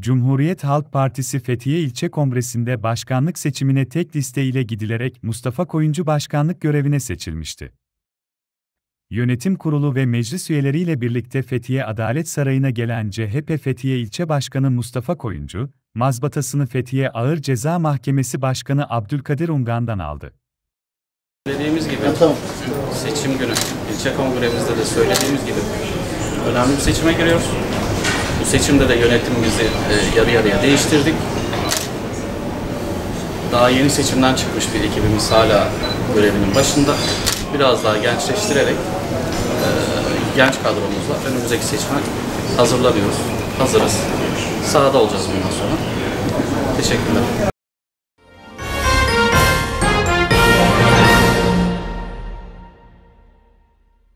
Cumhuriyet Halk Partisi Fethiye İlçe Kongresi'nde başkanlık seçimine tek liste ile gidilerek Mustafa Koyuncu başkanlık görevine seçilmişti. Yönetim Kurulu ve meclis üyeleriyle birlikte Fethiye Adalet Sarayı'na gelen CHP Fethiye İlçe Başkanı Mustafa Koyuncu, mazbatasını Fethiye Ağır Ceza Mahkemesi Başkanı Abdülkadir Ungan'dan aldı. Söylediğimiz gibi seçim günü, ilçe kongremizde de söylediğimiz gibi önemli bir seçime giriyoruz. Seçimde de yönetimimizi e, yarı yarıya değiştirdik. Daha yeni seçimden çıkmış bir ekibimiz hala görevinin başında. Biraz daha gençleştirerek e, genç kadromuzla önümüzdeki seçime hazırlanıyoruz. Hazırız. Sahada olacağız bundan sonra. Teşekkürler.